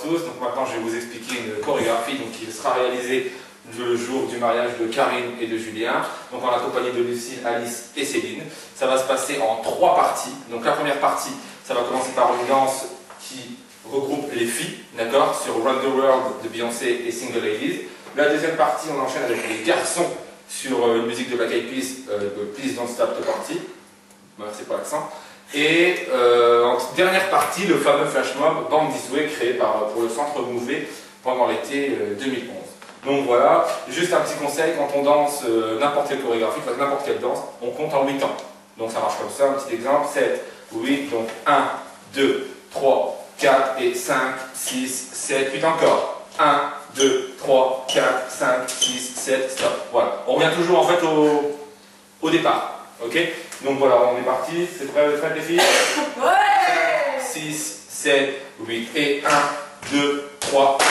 tous. Donc maintenant je vais vous expliquer une chorégraphie qui sera réalisée le jour du mariage de Karine et de Julien, donc en la compagnie de Lucille, Alice et Céline. Ça va se passer en trois parties. Donc la première partie, ça va commencer par une danse qui regroupe les filles, d'accord, sur Run the World de Beyoncé et Single Ladies. La deuxième partie, on enchaîne avec les garçons sur euh, une musique de Black Eyed Peas, euh, Please Don't Stop the Party. Merci pour l'accent. Et euh, en dernière partie, le fameux flash mob Band This Way créé par, pour le centre Mouvet pendant l'été 2011. Donc voilà, juste un petit conseil, quand on danse n'importe quelle chorégraphie, n'importe quelle danse, on compte en 8 ans. Donc ça marche comme ça, un petit exemple, 7, 8, donc 1, 2, 3, 4 et 5, 6, 7, 8 encore. 1, 2, 3, 4, 5, 6, 7, stop. Voilà. On revient toujours en fait au, au départ. Ok? Donc voilà, on est parti. C'est prêt, prêt les filles Ouais 6, 7, 8 et 1, 2, 3, 4,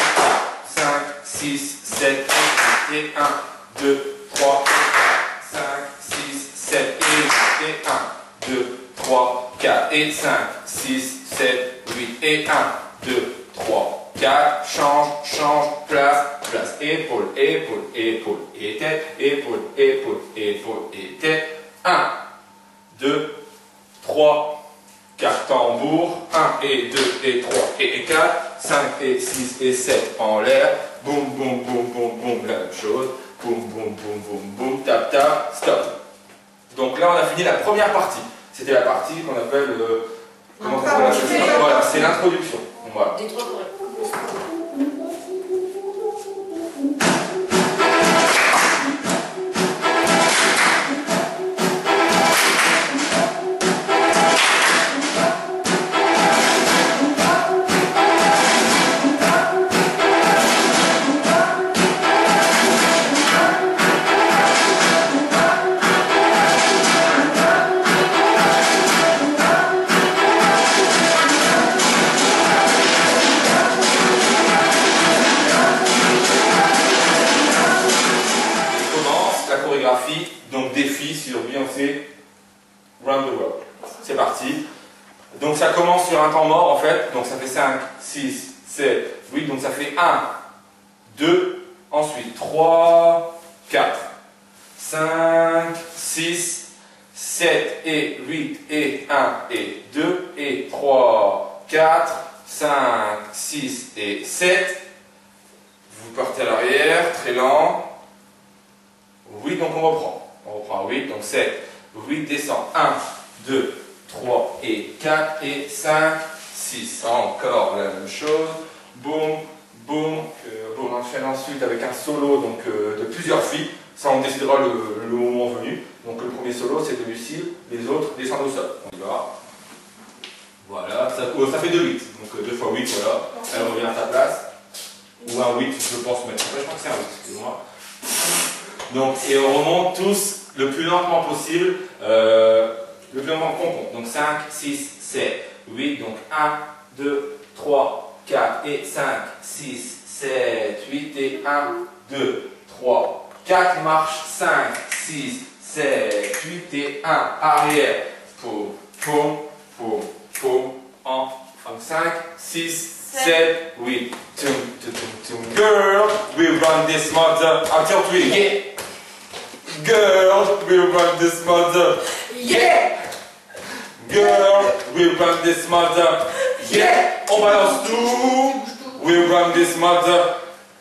5, 6, 7, 8 et 1, 2, 3, 5, 6, 7 et 8 et 1, 2, 3, 4 et 5, 6, 7, 8 et 1, 2, 3, 4, change, change, place, place, épaule, épaule, épaule, et tête, épaule, épaule, épaule, et tête. 1, 2, 3, 4 tambours, 1 et 2 et 3 et 4, 5 et 6 et 7 en l'air, boum, boum, boum, boum, boum, la même chose, boum, boum, boum, boum, boum, tap, tap, stop. Donc là, on a fini la première partie. C'était la partie qu'on appelle... Euh, comment on appelle Voilà, c'est l'introduction. Voilà. Donc ça commence sur un temps mort en fait, donc ça fait 5, 6, 7, 8, donc ça fait 1, 2, ensuite 3, 4, 5, 6, 7 et 8 et 1 et 2 et 3, 4, 5, 6 et 7. Vous partez à l'arrière, très lent. Oui, donc on reprend. On reprend 8, donc 7. 8 descend. 1, 2, 3 et 4 et 5, 6. Encore la même chose. Boum, boum. Euh, on enchaîne ensuite avec un solo donc, euh, de plusieurs filles. Ça, on décidera le, moment venu. Donc le premier solo, c'est de Lucille. Les autres descendent au sol. On y va. Voilà, ça, oh, ça fait 2 8. Donc 2 fois 8, voilà. Elle revient à sa place. Ou un 8, je pense mettre. je crois que c'est un 8, excusez-moi. Donc, et on remonte tous le plus lentement possible, euh, le qu'on compte. Donc 5, 6, 7, 8, donc 1, 2, 3, 4 et 5, 6, 7, 8 et 1, 2, 3, 4 marches, 5, 6, 7, 8 et 1, arrière, pour, pour, pour, pour, en, 5, 6, 7, 8, tum, tum, tum, girl, we run this mother until 3, yeah. Girl, we run this mother. Yeah! Girl, we run this mother. Yeah! On balance tout. We run this mother.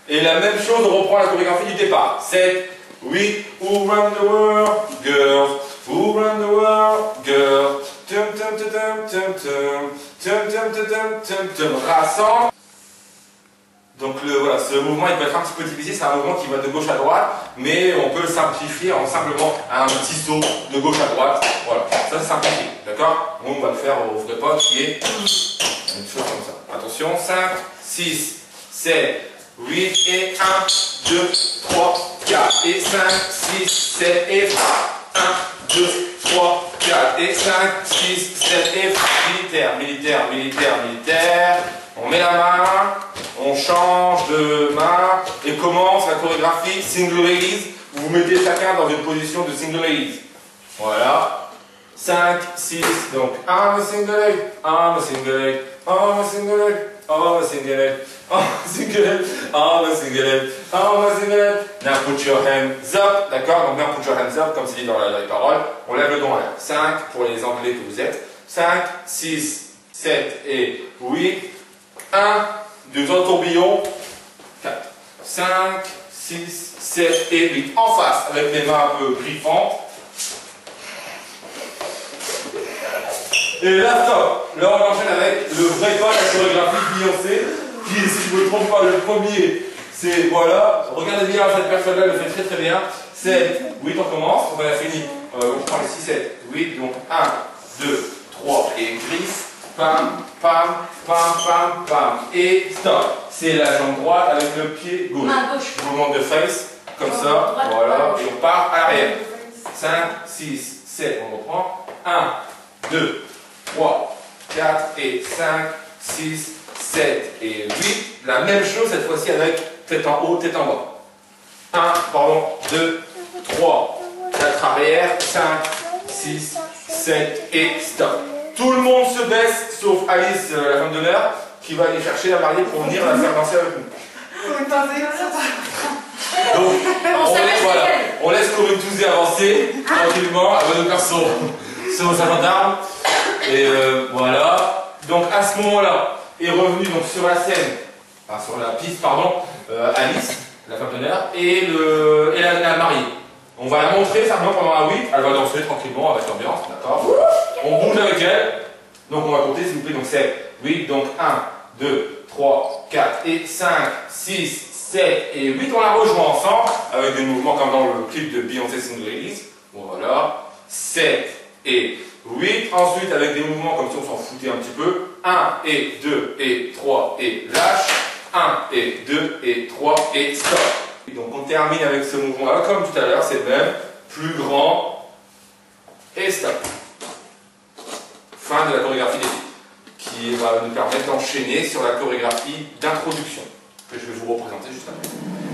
Et la même chose, on reprend la chorégraphie du départ. 7, 8, who run the world? Girls, who run the world? Girls. Tum tum tum tum tum tum tum tum tum tum tum rassemble. Donc le, voilà, ce mouvement il peut être un petit peu divisé, c'est un mouvement qui va de gauche à droite, mais on peut le simplifier en simplement un petit saut de gauche à droite. Voilà, ça c'est simplifié, d'accord On va le faire au vrai pote qui est une chose comme ça. Attention, 5, 6, 7, 8 et 1, 2, 3, 4 et 5, 6, 7 et 1, 2, 3, 4 et 5, 6, 7 et militaire, militaire, militaire, militaire. On met la main, on change de main et commence la chorégraphie single ladies. Vous vous mettez chacun dans une position de single ladies. Voilà. 5, 6, donc I'm a single leg, I'm a single leg, I'm a single leg, I'm a single I'm a single I'm a single I'm a single Now put your hands up. D'accord? Donc now put your hands up, comme c'est dit dans, la, dans les paroles. On lève le don en l'air. 5 pour les anglais que vous êtes. 5, 6, 7 et 8. 1, 2 autres tourbillons. 4, 5, 6, 7 et 8. En face, avec les mains un peu griffantes. Et là, stop. Là, on enchaîne avec le vrai pas de la chorégraphie Beyoncé, qui, si je ne me trompe pas, le premier, c'est, voilà, regardez bien, cette personne-là le fait très très bien. 7, 8, on commence, on a fini. Euh, on prend les 6, 7, 8, donc 1, 2, 3, et glisse. Pam, pam, pam, pam, pam. Et stop. C'est la jambe droite avec le pied gauche. Mouvement de face, comme ça, voilà, et on part à l'arrière. 5, 6, 7, on reprend. 1, 2, 3, 4 et 5, 6, 7 et 8. La même chose cette fois-ci avec tête en haut, tête en bas. 1, pardon, 2, 3, 4 arrière, 5, 6, 7 et stop. Tout le monde se baisse sauf Alice, euh, la femme d'honneur, qui va aller chercher la mariée pour venir la faire danser avec nous. Donc, On laisse, voilà, on laisse Corinne Touzé avancer tranquillement, elle va nous faire son, son sa gendarme. Et euh, voilà. Donc à ce moment-là, est revenu donc sur la scène, enfin sur la piste, pardon, euh, Alice, la femme d'honneur, et, le, et la, la mariée. On va la montrer simplement pendant un 8, elle va danser tranquillement avec l'ambiance, d'accord On bouge avec elle, donc on va compter s'il vous plaît, donc c'est 8, donc 1, 2, 3, 4 et 5, 6, 7 et 8, on la rejoint ensemble avec des mouvements comme dans le clip de Beyoncé Single Ladies. Voilà, 7 et 8, ensuite avec des mouvements comme si on s'en foutait un petit peu, 1 et 2 et 3 et lâche, 1 et 2 et 3 et stop. Donc on termine avec ce mouvement-là, comme tout à l'heure, c'est le même, plus grand et stop. Fin de la chorégraphie des qui va nous permettre d'enchaîner sur la chorégraphie d'introduction, que je vais vous représenter juste après.